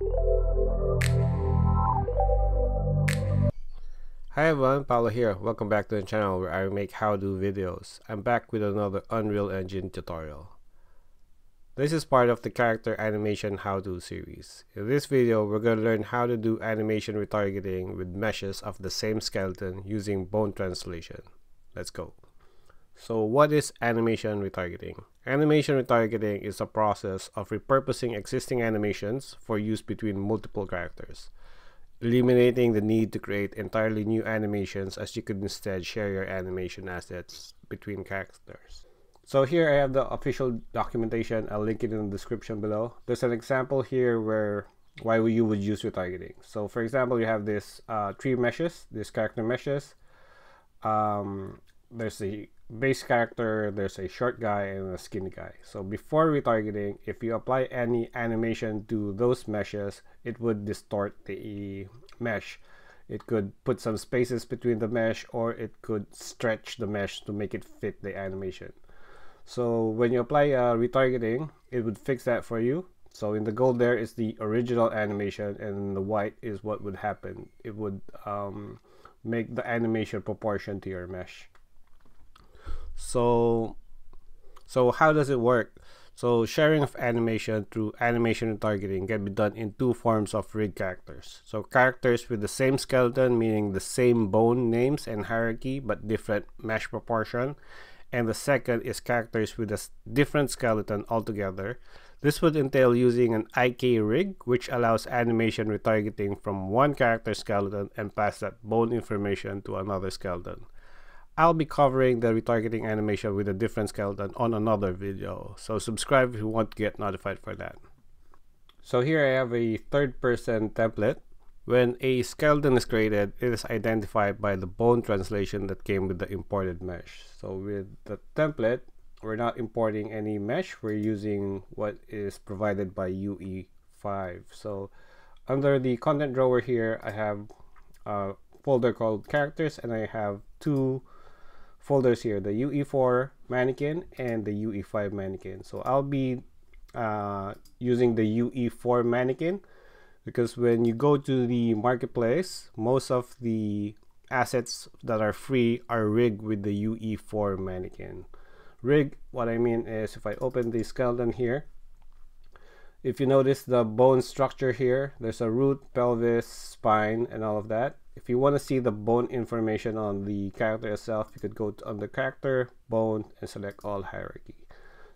Hi everyone, Paulo here. Welcome back to the channel where I make how-to videos. I'm back with another Unreal Engine tutorial. This is part of the character animation how-to series. In this video, we're going to learn how to do animation retargeting with meshes of the same skeleton using bone translation. Let's go. So what is animation retargeting? Animation retargeting is a process of repurposing existing animations for use between multiple characters eliminating the need to create entirely new animations as you could instead share your animation assets between characters. So here I have the official documentation. I'll link it in the description below. There's an example here where why you would use retargeting. So for example, you have this uh, three meshes, this character meshes. Um, there's a base character, there's a short guy and a skinny guy. So before retargeting, if you apply any animation to those meshes, it would distort the mesh. It could put some spaces between the mesh or it could stretch the mesh to make it fit the animation. So when you apply uh, retargeting, it would fix that for you. So in the gold there is the original animation and the white is what would happen. It would um, make the animation proportion to your mesh. So, so how does it work? So sharing of animation through animation retargeting can be done in two forms of rig characters. So characters with the same skeleton, meaning the same bone names and hierarchy, but different mesh proportion. And the second is characters with a different skeleton altogether. This would entail using an IK rig, which allows animation retargeting from one character skeleton and pass that bone information to another skeleton. I'll be covering the retargeting animation with a different skeleton on another video, so subscribe if you want to get notified for that. So here I have a third person template. When a skeleton is created, it is identified by the bone translation that came with the imported mesh. So with the template, we're not importing any mesh, we're using what is provided by UE5. So under the content drawer here, I have a folder called characters and I have two folders here, the UE4 mannequin and the UE5 mannequin. So I'll be uh, using the UE4 mannequin because when you go to the marketplace, most of the assets that are free are rigged with the UE4 mannequin. Rig, what I mean is if I open the skeleton here, if you notice the bone structure here, there's a root, pelvis, spine, and all of that. If you want to see the bone information on the character itself you could go to under character bone and select all hierarchy.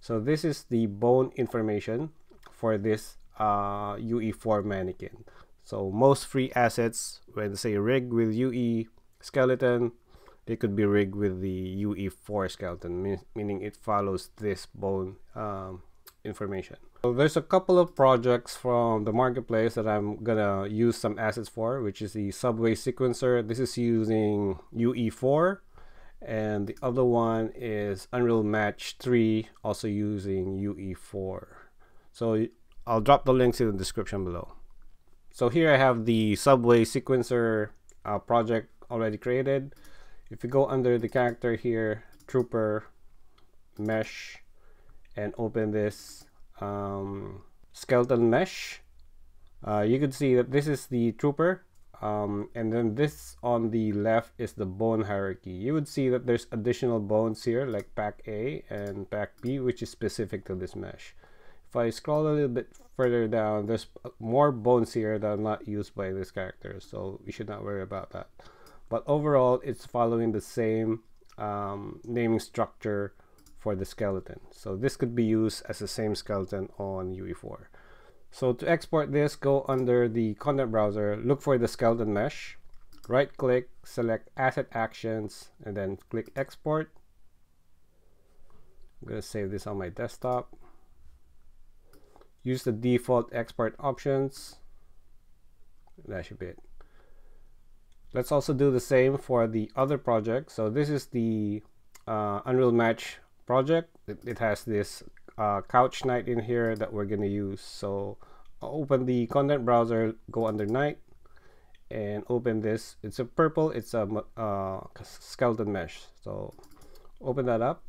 So this is the bone information for this uh, UE4 mannequin. So most free assets when say rig with UE skeleton they could be rigged with the UE4 skeleton meaning it follows this bone um, information so there's a couple of projects from the marketplace that I'm gonna use some assets for, which is the subway sequencer. This is using UE4 and the other one is Unreal Match 3 also using UE4. So I'll drop the links in the description below. So here I have the subway sequencer uh, project already created. If you go under the character here, trooper, mesh, and open this um, skeleton mesh. Uh, you can see that this is the trooper um, and then this on the left is the bone hierarchy. You would see that there's additional bones here like pack A and pack B which is specific to this mesh. If I scroll a little bit further down there's more bones here that are not used by this character so we should not worry about that. But overall it's following the same um, naming structure for the skeleton. So this could be used as the same skeleton on UE4. So to export this, go under the content browser, look for the skeleton mesh, right click, select asset actions, and then click export. I'm gonna save this on my desktop. Use the default export options. That should be it. Let's also do the same for the other project. So this is the uh, Unreal Match project it, it has this uh, couch knight in here that we're gonna use. So I'll open the content browser go under knight and open this. It's a purple it's a uh, skeleton mesh. So open that up.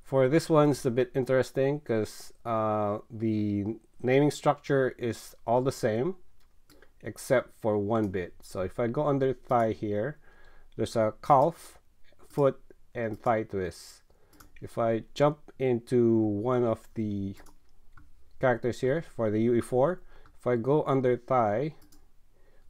For this one it's a bit interesting because uh, the naming structure is all the same except for one bit. So if I go under thigh here, there's a calf, foot, and thigh twist. If I jump into one of the characters here for the UE4, if I go under thigh,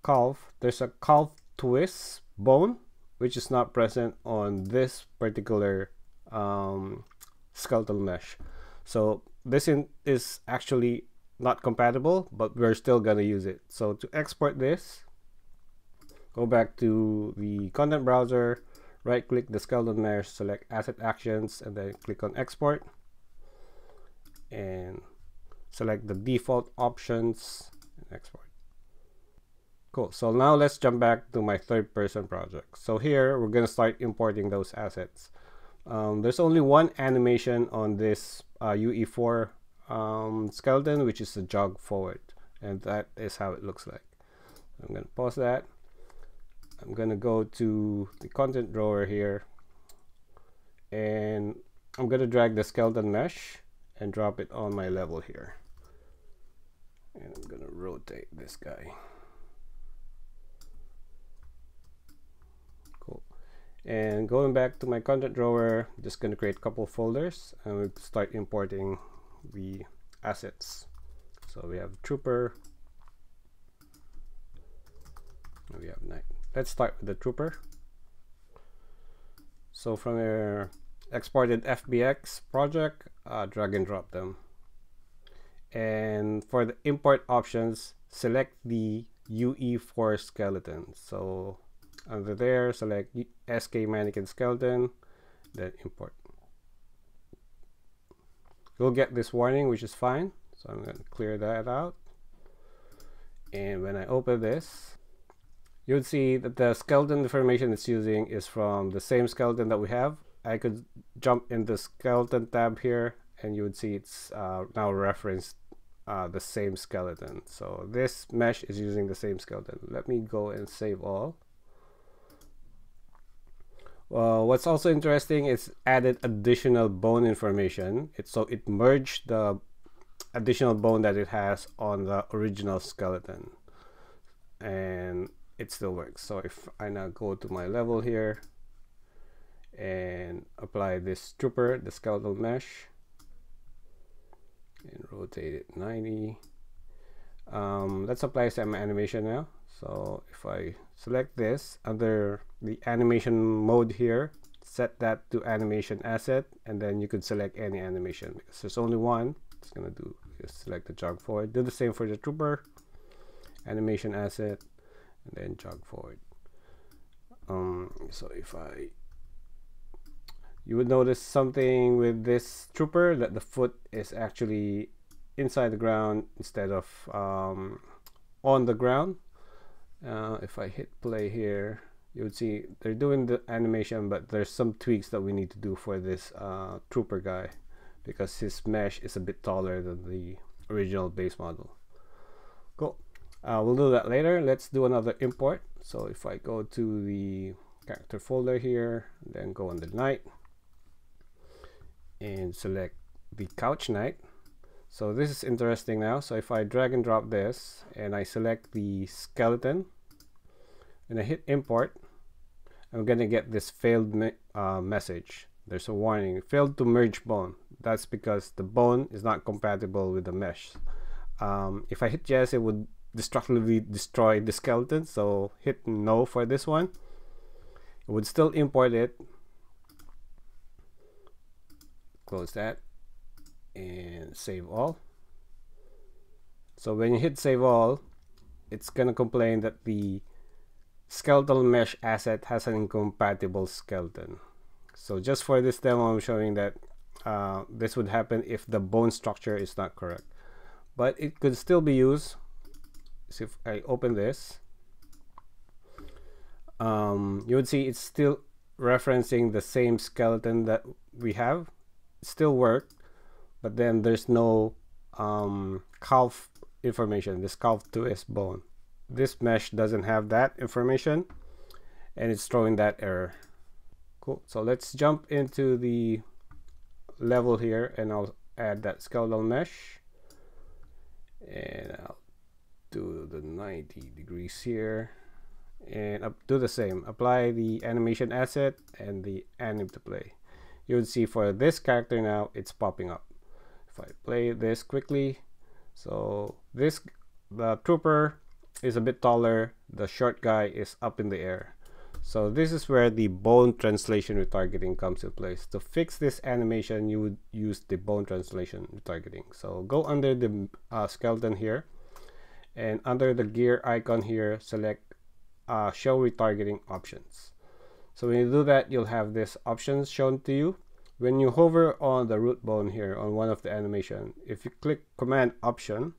calf, there's a calf twist bone, which is not present on this particular um, skeletal mesh. So this is actually not compatible, but we're still gonna use it. So to export this, go back to the content browser, right click the skeleton mesh, select asset actions, and then click on export. And select the default options and export. Cool, so now let's jump back to my third person project. So here, we're gonna start importing those assets. Um, there's only one animation on this uh, UE4 um, skeleton, which is a jog forward. And that is how it looks like. I'm going to pause that. I'm to go to the content drawer here. And I'm to drag the skeleton mesh and drop it on my level here. And I'm to rotate this guy. Cool. And going back to my content drawer, I'm just to create a couple folders and we'll start importing the assets. So we have trooper. We have knight. Let's start with the trooper. So from your exported FBX project, uh, drag and drop them. And for the import options, select the UE4 skeleton. So under there, select SK mannequin skeleton, then import you'll get this warning which is fine so I'm going to clear that out and when I open this you would see that the skeleton information it's using is from the same skeleton that we have I could jump in the skeleton tab here and you would see it's uh, now referenced uh, the same skeleton so this mesh is using the same skeleton let me go and save all Well, what's also interesting is added additional bone information. It, so it merged the additional bone that it has on the original skeleton. And it still works. So if I now go to my level here and apply this trooper, the skeletal mesh, and rotate it 90. Um, let's apply some animation now. So if I select this under the animation mode here, set that to animation asset, and then you could select any animation because there's only one. It's gonna do just select the jog forward. Do the same for the trooper, animation asset, and then jog forward. Um, so if I you would notice something with this trooper that the foot is actually inside the ground instead of um, on the ground uh, if I hit play here you would see they're doing the animation but there's some tweaks that we need to do for this uh, trooper guy because his mesh is a bit taller than the original base model uh, we'll do that later let's do another import so if I go to the character folder here then go on the knight and select the couch knight. so this is interesting now. So if I drag and drop this and I select the skeleton and I hit import, I'm going to get this failed me uh, message. There's a warning, failed to merge bone. That's because the bone is not compatible with the mesh. Um, if I hit yes, it would destructively destroy the skeleton. So hit no for this one. It would still import it. Close that and save all so when you hit save all it's gonna complain that the skeletal mesh asset has an incompatible skeleton so just for this demo I'm showing that uh, this would happen if the bone structure is not correct but it could still be used so if I open this um, you would see it's still referencing the same skeleton that we have. Still work but then there's no um, calf information. This calf twist bone. This mesh doesn't have that information and it's throwing that error. Cool. So let's jump into the level here and I'll add that skeletal mesh. And I'll do the 90 degrees here. And up, do the same. Apply the animation asset and the anim to play. You would see for this character now it's popping up. If I play this quickly so this the trooper is a bit taller the short guy is up in the air. So this is where the bone translation retargeting comes in place. To fix this animation you would use the bone translation retargeting. So go under the uh, skeleton here and under the gear icon here select uh, show retargeting options. So when you do that you'll have this options shown to you. When you hover on the root bone here on one of the animation if you click command option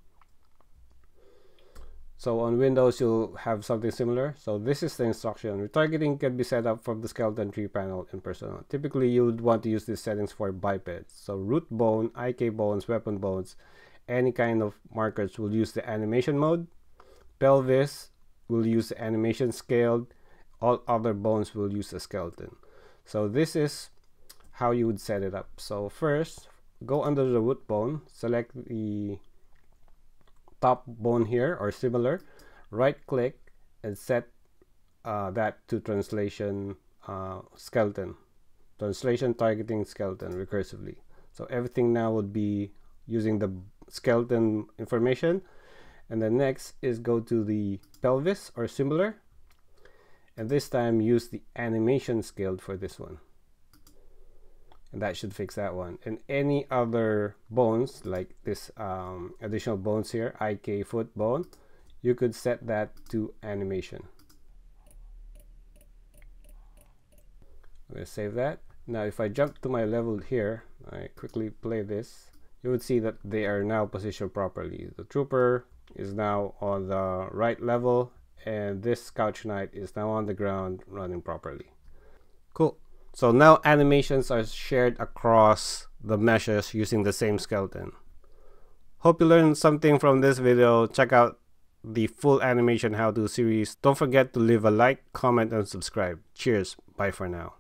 so on Windows you'll have something similar. So this is the instruction. Retargeting can be set up from the skeleton tree panel in Persona. Typically you would want to use these settings for bipeds. So root bone IK bones weapon bones any kind of markers will use the animation mode. Pelvis will use the animation scaled. All other bones will use a skeleton. So this is how you would set it up. So first, go under the root bone, select the top bone here or similar, right click and set uh, that to translation uh, skeleton, translation targeting skeleton recursively. So everything now would be using the skeleton information. And then next is go to the pelvis or similar and this time use the animation scaled for this one. And that should fix that one. And any other bones like this um, additional bones here IK foot bone you could set that to animation. I'm gonna save that. Now if I jump to my level here I quickly play this you would see that they are now positioned properly. The trooper is now on the right level and this couch knight is now on the ground running properly. Cool. So now animations are shared across the meshes using the same skeleton. Hope you learned something from this video. Check out the full animation how-to series. Don't forget to leave a like, comment, and subscribe. Cheers. Bye for now.